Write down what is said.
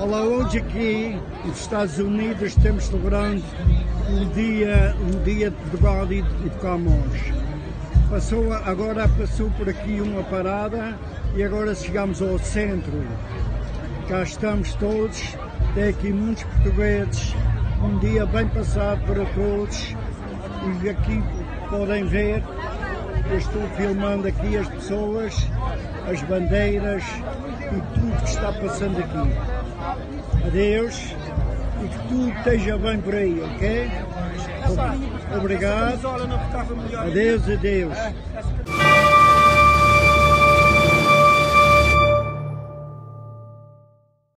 Olá, hoje aqui nos Estados Unidos estamos celebrando um dia, um dia de rádio de Camões. Passou, agora passou por aqui uma parada e agora chegamos ao centro. Cá estamos todos, tem aqui muitos portugueses, um dia bem passado para todos e aqui podem ver, eu estou filmando aqui as pessoas, as bandeiras e tudo que está passando aqui. Adeus e que tudo esteja bem por aí, ok? Obrigado. Adeus, adeus.